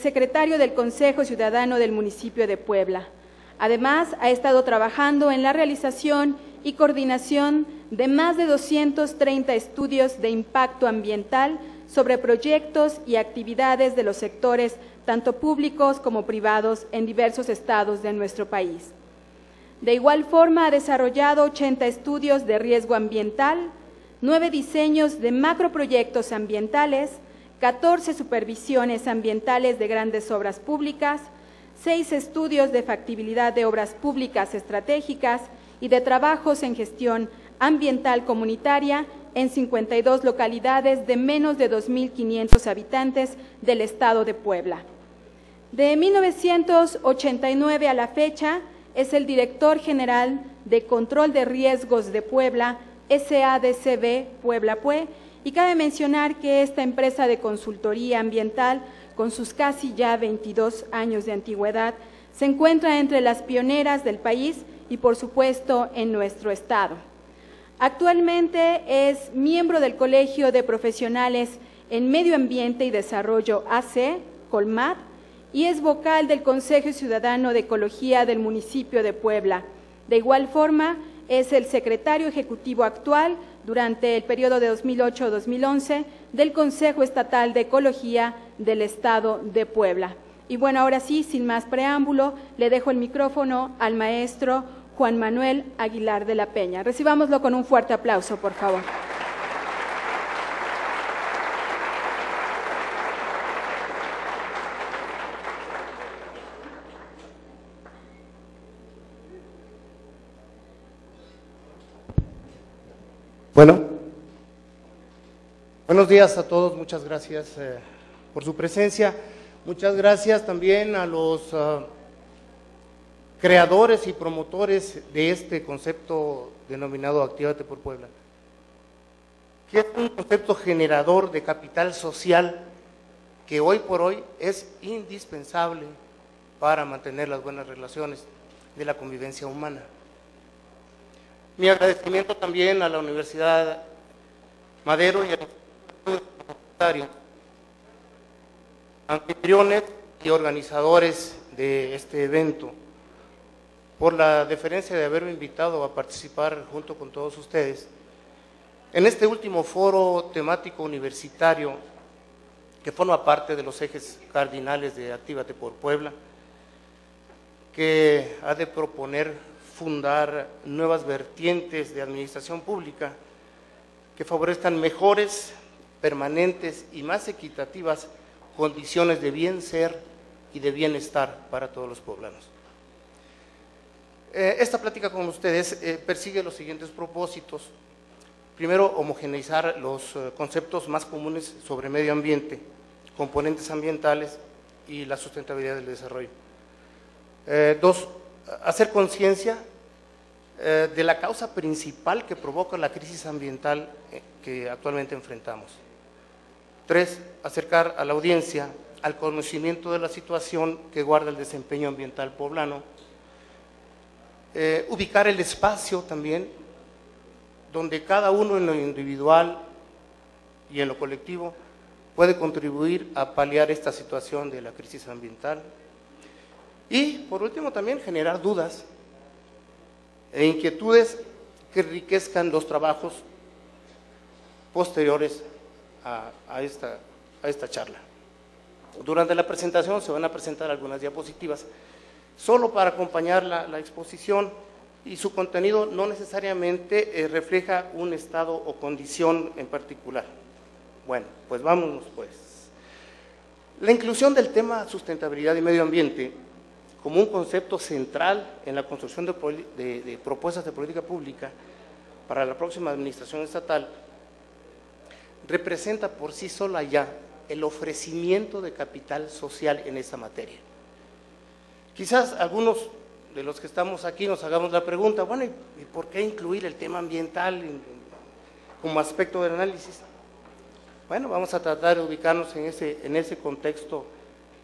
exsecretario del Consejo Ciudadano del municipio de Puebla. Además, ha estado trabajando en la realización y coordinación de más de 230 estudios de impacto ambiental sobre proyectos y actividades de los sectores tanto públicos como privados en diversos estados de nuestro país. De igual forma, ha desarrollado 80 estudios de riesgo ambiental, nueve diseños de macroproyectos ambientales, 14 supervisiones ambientales de grandes obras públicas, seis estudios de factibilidad de obras públicas estratégicas y de trabajos en gestión ambiental comunitaria en 52 localidades de menos de 2.500 habitantes del estado de Puebla. De 1989 a la fecha, es el director general de Control de Riesgos de Puebla, SADCB Puebla Pue, y cabe mencionar que esta empresa de consultoría ambiental, con sus casi ya 22 años de antigüedad, se encuentra entre las pioneras del país y, por supuesto, en nuestro estado. Actualmente es miembro del Colegio de Profesionales en Medio Ambiente y Desarrollo AC, Colmat, y es vocal del Consejo Ciudadano de Ecología del municipio de Puebla. De igual forma, es el secretario ejecutivo actual durante el periodo de 2008-2011 del Consejo Estatal de Ecología del Estado de Puebla. Y bueno, ahora sí, sin más preámbulo, le dejo el micrófono al maestro Juan Manuel Aguilar de la Peña. Recibámoslo con un fuerte aplauso, por favor. Bueno, buenos días a todos, muchas gracias eh, por su presencia. Muchas gracias también a los uh, creadores y promotores de este concepto denominado Actívate por Puebla, que es un concepto generador de capital social que hoy por hoy es indispensable para mantener las buenas relaciones de la convivencia humana. Mi agradecimiento también a la Universidad Madero y al Instituto anfitriones y organizadores de este evento, por la deferencia de haberme invitado a participar junto con todos ustedes en este último foro temático universitario que forma parte de los ejes cardinales de Actívate por Puebla, que ha de proponer fundar nuevas vertientes de administración pública que favorezcan mejores, permanentes y más equitativas condiciones de bien ser y de bienestar para todos los poblanos. Eh, esta plática con ustedes eh, persigue los siguientes propósitos. Primero, homogeneizar los eh, conceptos más comunes sobre medio ambiente, componentes ambientales y la sustentabilidad del desarrollo. dos, hacer conciencia eh, de la causa principal que provoca la crisis ambiental eh, que actualmente enfrentamos. Tres, acercar a la audiencia al conocimiento de la situación que guarda el desempeño ambiental poblano. Eh, ubicar el espacio también, donde cada uno en lo individual y en lo colectivo puede contribuir a paliar esta situación de la crisis ambiental. Y por último también generar dudas e inquietudes que enriquezcan los trabajos posteriores a, esta, charla. Durante la presentación se van a presentar algunas diapositivas, solo para acompañar la, exposición y su contenido no necesariamente eh, refleja un estado o condición en particular. Bueno, pues vámonos pues. La inclusión del tema sustentabilidad y medio ambiente como un concepto central en la construcción de, propuestas de política pública para la próxima administración estatal, representa por sí sola ya el ofrecimiento de capital social en esa materia. Quizás algunos de los que estamos aquí nos hagamos la pregunta, bueno, ¿y por qué incluir el tema ambiental como aspecto del análisis? Bueno, vamos a tratar de ubicarnos en ese, en ese contexto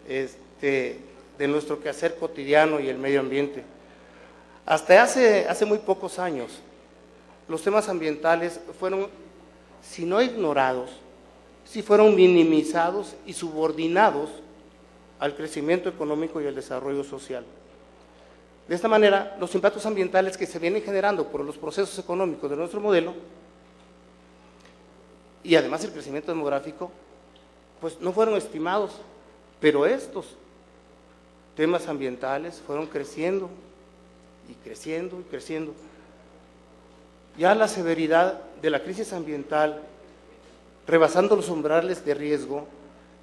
este, de nuestro quehacer cotidiano y el medio ambiente. Hasta hace, hace muy pocos años, los temas ambientales fueron, si no ignorados, si fueron minimizados y subordinados al crecimiento económico y al desarrollo social. De esta manera, los impactos ambientales que se vienen generando por los procesos económicos de nuestro modelo y además el crecimiento demográfico, pues no fueron estimados, pero estos temas ambientales fueron creciendo y creciendo y creciendo. Ya la severidad de la crisis ambiental, rebasando los umbrales de riesgo,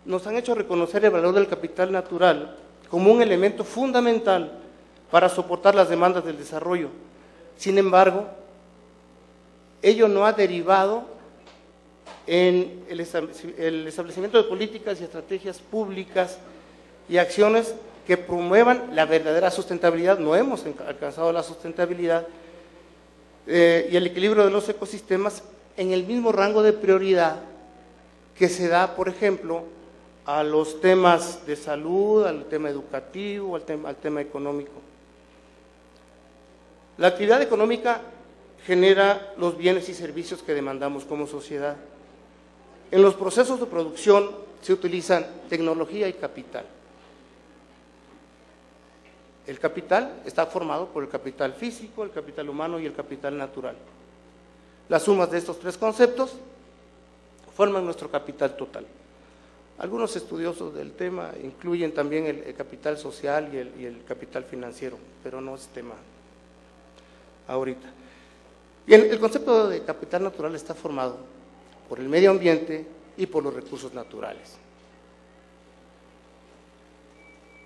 nos han hecho reconocer el valor del capital natural como un elemento fundamental para soportar las demandas del desarrollo. Sin embargo, ello no ha derivado en el establecimiento de políticas y estrategias públicas y acciones que promuevan la verdadera sustentabilidad. No hemos alcanzado la sustentabilidad eh, y el equilibrio de los ecosistemas en el mismo rango de prioridad que se da, por ejemplo, a los temas de salud, al tema educativo, al tema, al tema económico. La actividad económica genera los bienes y servicios que demandamos como sociedad. En los procesos de producción se utilizan tecnología y capital. El capital está formado por el capital físico, el capital humano y el capital natural. Las sumas de estos tres conceptos forman nuestro capital total. Algunos estudiosos del tema incluyen también el, capital social y el, capital financiero, pero no es tema ahorita. Bien, el concepto de capital natural está formado por el medio ambiente y por los recursos naturales.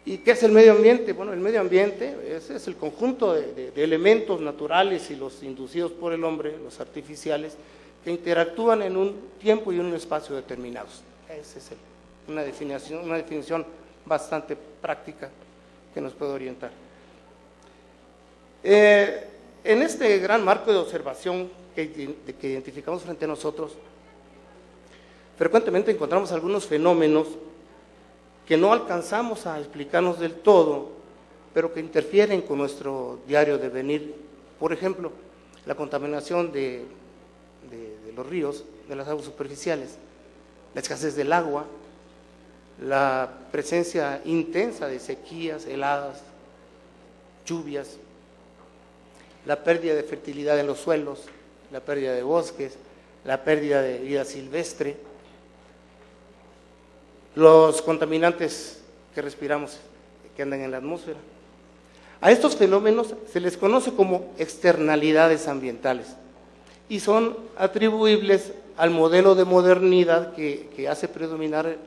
¿Y qué es el medio ambiente? Bueno, el medio ambiente es, el conjunto de, elementos naturales y los inducidos por el hombre, los artificiales, que interactúan en un tiempo y en un espacio determinados. Esa es una, definición, una definición bastante práctica que nos puede orientar. Eh, en este gran marco de observación que identificamos frente a nosotros, frecuentemente encontramos algunos fenómenos que no alcanzamos a explicarnos del todo, pero que interfieren con nuestro diario de venir. Por ejemplo, la contaminación de los ríos, de las aguas superficiales, la escasez del agua, la presencia intensa de sequías, heladas, lluvias, la pérdida de fertilidad en los suelos, la pérdida de bosques, la pérdida de vida silvestre, los contaminantes que respiramos que andan en la atmósfera. A estos fenómenos se les conoce como externalidades ambientales y son atribuibles al modelo de modernidad que, hace predominar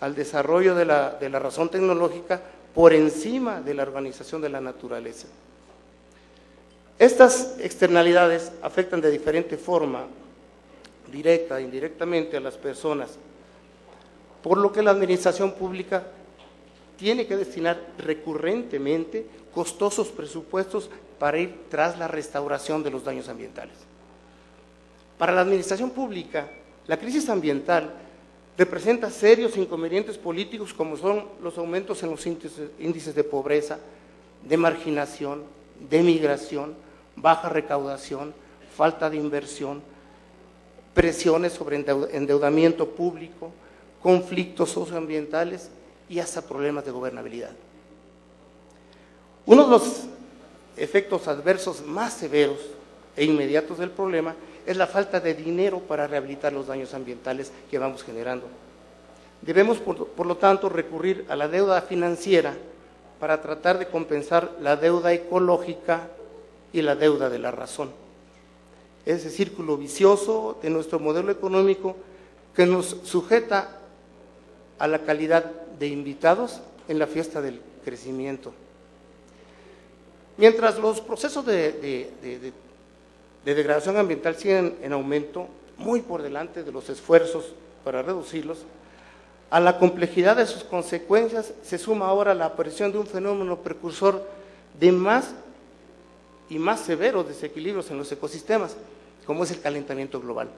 al desarrollo de la, de la razón tecnológica por encima de la organización de la naturaleza. Estas externalidades afectan de diferente forma, directa e indirectamente, a las personas, por lo que la administración pública tiene que destinar recurrentemente costosos presupuestos para ir tras la restauración de los daños ambientales. Para la administración pública, la crisis ambiental representa serios inconvenientes políticos como son los aumentos en los índices de pobreza, de marginación, de migración, baja recaudación, falta de inversión, presiones sobre endeudamiento público, conflictos socioambientales y hasta problemas de gobernabilidad. Uno de los efectos adversos más severos e inmediatos del problema es la falta de dinero para rehabilitar los daños ambientales que vamos generando. Debemos, por, por, lo tanto, recurrir a la deuda financiera para tratar de compensar la deuda ecológica y la deuda de la razón. Ese círculo vicioso de nuestro modelo económico que nos sujeta a la calidad de invitados en la fiesta del crecimiento. Mientras los procesos de, degradación ambiental siguen en aumento, muy por delante de los esfuerzos para reducirlos, a la complejidad de sus consecuencias se suma ahora la aparición de un fenómeno precursor de más y más severos desequilibrios en los ecosistemas, como es el calentamiento global.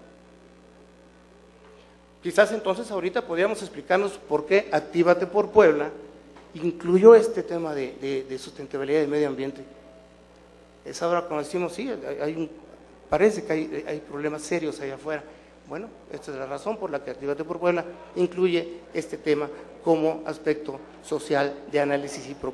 Quizás entonces ahorita podríamos explicarnos por qué Actívate por Puebla incluyó este tema de, sustentabilidad del medio ambiente. Es ahora cuando decimos, sí, parece que hay problemas serios allá afuera. Bueno, esta es la razón por la que Actívate por Puebla incluye este tema como aspecto social de análisis y propuesta.